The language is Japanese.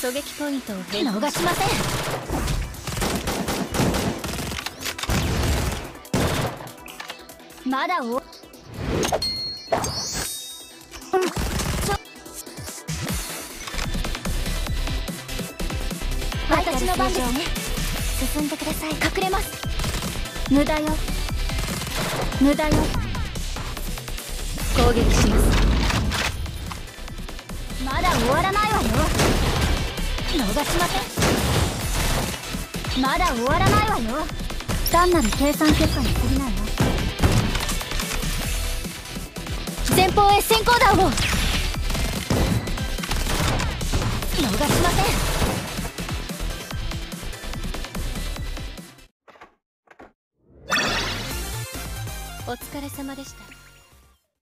狙撃ポイントを逃しません。まだお私の番ですね進んでください。隠れます。無駄よ。無駄よ。攻撃します。まだ終わらないわよ逃しませんまだ終わらないわよ単なる計算結果に過ぎないわ前方へ先行弾を逃しませんお疲れ様でした。